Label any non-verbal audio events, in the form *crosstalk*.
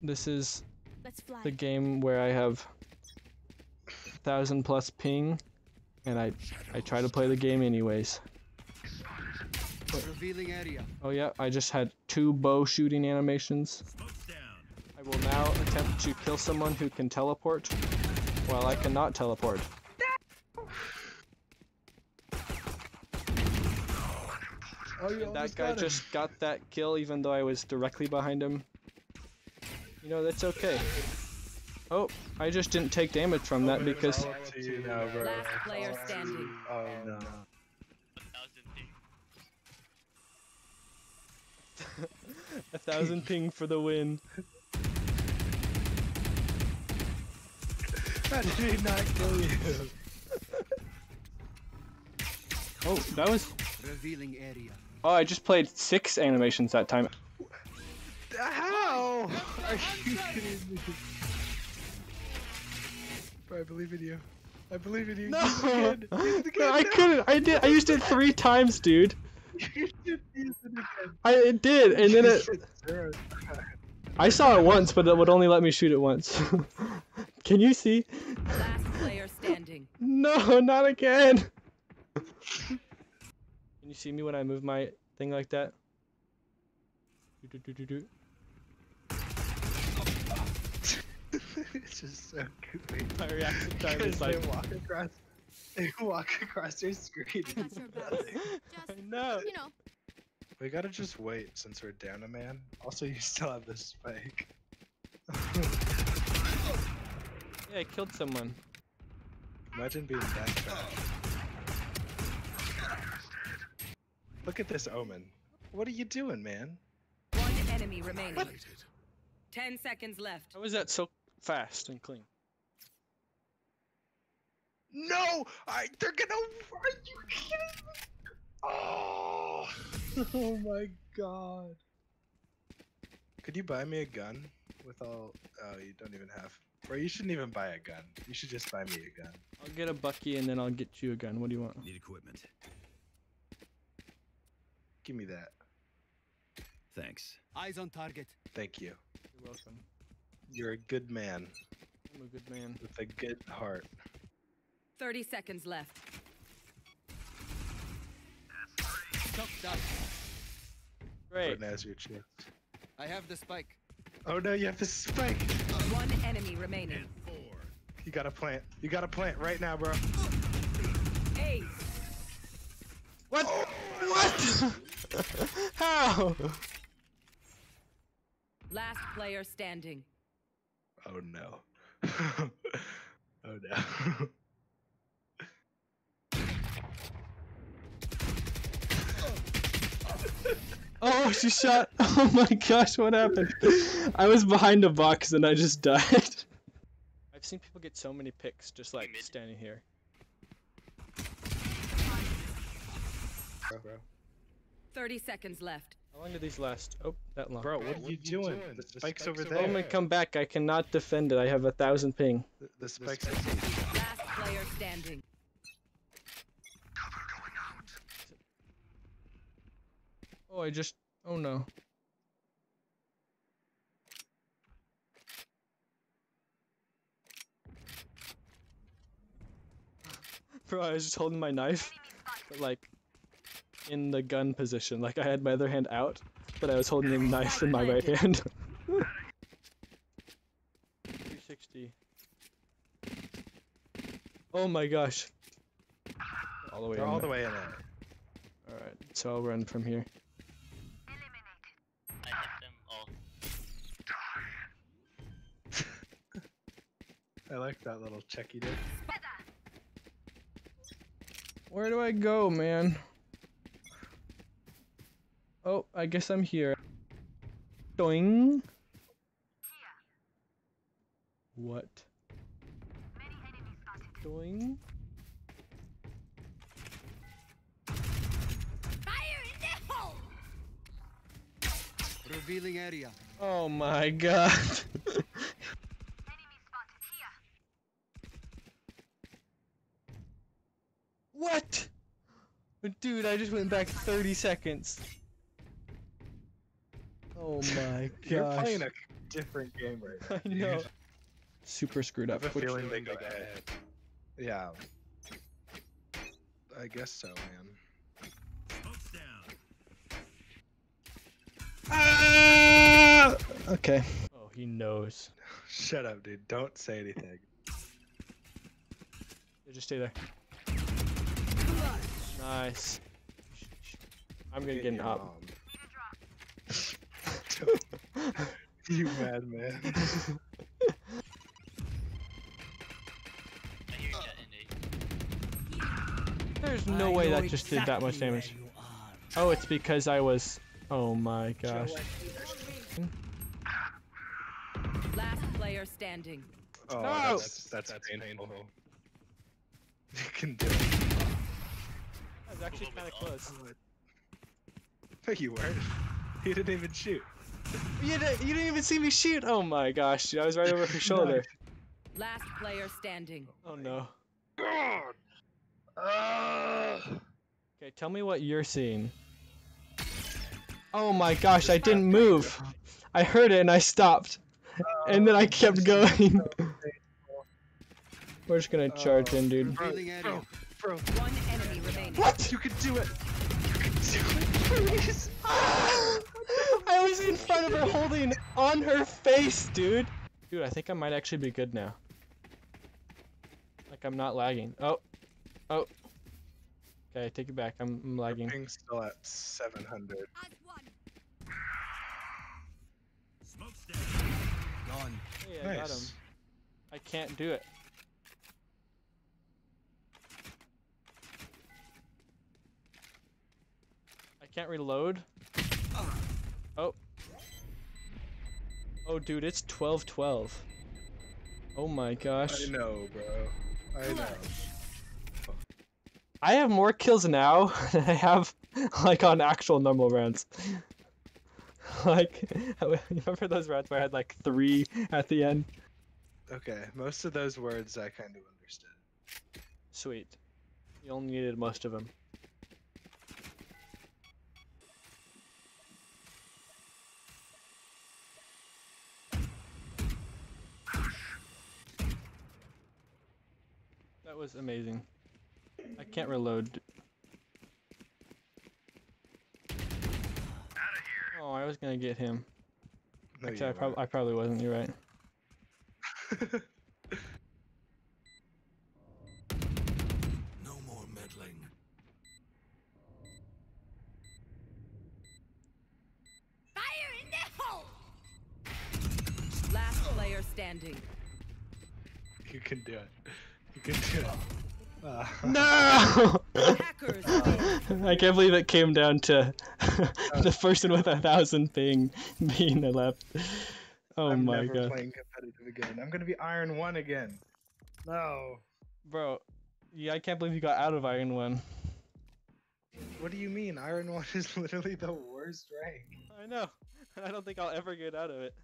This is Let's fly. the game where I have thousand plus ping, and I I try to play the game anyways. Revealing area. Oh yeah, I just had two bow shooting animations. I will now attempt to kill someone who can teleport, while I cannot teleport. Oh, you That guy got him. just got that kill even though I was directly behind him. You know, that's okay. Oh, I just didn't take damage from that because All up to you now, bro. Last player standing. Oh no. *laughs* a thousand ping for the win. *laughs* How did not kill you? *laughs* Oh, that was. Revealing area. Oh, I just played six animations that time. How? Oh, *laughs* are you kidding me? Bro, I believe in you. I believe in you. No, Use it again. Use it no, I couldn't. I did. I used it three times, dude. *laughs* You should use it again. I it did, and then it. I saw it once, but it would only let me shoot it once. *laughs* Can you see? Last player standing. No, not again. Can you see me when I move my thing like that? Do, do, do, do, do. *laughs* it's just so goofy. My reaction time Because is they like. walk across, they walk across your screen. Got your *laughs* back. I Just, *laughs* know. you know, We gotta just wait since we're down a man. Also, you still have this spike. Yeah, I killed someone. Imagine being that fast. Look at this omen. What are you doing, man? One enemy remaining. Ten seconds left. How is that so fast and clean? No! I they're gonna are you kidding me? Oh Oh my god. Could you buy me a gun with all oh you don't even have Bro, you shouldn't even buy a gun. You should just buy me a gun. I'll get a Bucky and then I'll get you a gun. What do you want? Need equipment. Give me that. Thanks. Eyes on target. Thank you. You're welcome. You're a good man I'm a good man. with a good heart. Thirty seconds left. Shock dart. Great. But now's your chance. I have the spike. Oh no, you have the spike! One enemy remaining. four You got a plant. You got a plant right now, bro. Ace. What? Oh, what? *laughs* How? Last player standing. Oh no. *laughs* oh no. *laughs* Oh, she shot. *laughs* Oh my gosh, what happened? I was behind a box and I just died. I've seen people get so many picks just like standing here. bro, bro. Thirty seconds left. How long do these last? Oh, that long. Bro, what are you doing? The spike's over there. Bowman, come back. I cannot defend it. I have a thousand ping. The, the spike's Last player standing. Cover going out. Oh, I just. Oh no. *laughs* Bro, I was just holding my knife, but like in the gun position. Like I had my other hand out, but I was holding the knife in my right hand. *laughs* 360. Oh my gosh. All the way They're in all there. the way in there. Alright, so I'll run from here. I hit them all. I like that little check you did. Where do I go, man? Oh, I guess I'm here. Doing. What? Doing. Fire is dead. Revealing area. Oh my god. what? Dude, I just went back 30 seconds. Oh *laughs* my You're gosh. playing a different game right now. *laughs* I know. Super screwed I up. have a Which- feeling they go ahead. Yeah. I guess so, man. Smoke's down. Ah! Okay. Oh, he knows. *laughs* Shut up, dude. Don't say anything. Yeah, just stay there. Nice. I'm gonna get an up. mom. *laughs* you madman. I *laughs* hear Jett in A. There's no way that just did that much damage. Oh, it's because I was. Oh my gosh. Last player standing. Oh, No! that's, that's, painful. *laughs* You can do it. That was actually kind of close. No, you weren't. You didn't even shoot. You didn't, you didn't even see me shoot. Oh my gosh, dude, I was right over her *laughs* shoulder. Last player standing. Oh no. God. Ugh. Okay, tell me what you're seeing. Oh my gosh, I didn't move. I heard it and I stopped. And then I oh, kept going. We're just gonna charge in, dude. Revealing area. Bro, One enemy remaining. What? you can do it. You can do it. Please. *laughs* I was in front of her holding on her face, dude. Dude, I think I might actually be good now. Like I'm not lagging. Oh. Oh. Okay, take it back. I'm, I'm lagging. Ping's still at 700. Smoke's down. Gone. Hey, I got him. Nice. I can't do it. I can't reload. Ah. Oh. Oh, dude, it's 12-12. Oh my gosh. I know, bro. I know. I have more kills now *laughs* than I have, like, on actual normal rounds. *laughs* like, *laughs* remember those rounds where I had, like, three at the end? Okay, most of those words I kind of understood. Sweet. You only needed most of them. That was amazing. I can't reload. Oh, I was gonna get him. No, Actually, I, prob- I probably wasn't. You're right. *laughs* No more meddling. Fire in the hole! Last player standing. you can do it. You can do. Ah. No! *laughs* I can't believe it came down to *laughs* the person with a thousand thing being the left. Oh I'm my never god. playing competitive again. I'm gonna be Iron One again. No. Bro, yeah, I can't believe you got out of Iron One. What do you mean? Iron One *laughs* is literally the worst rank. I know. I don't think I'll ever get out of it.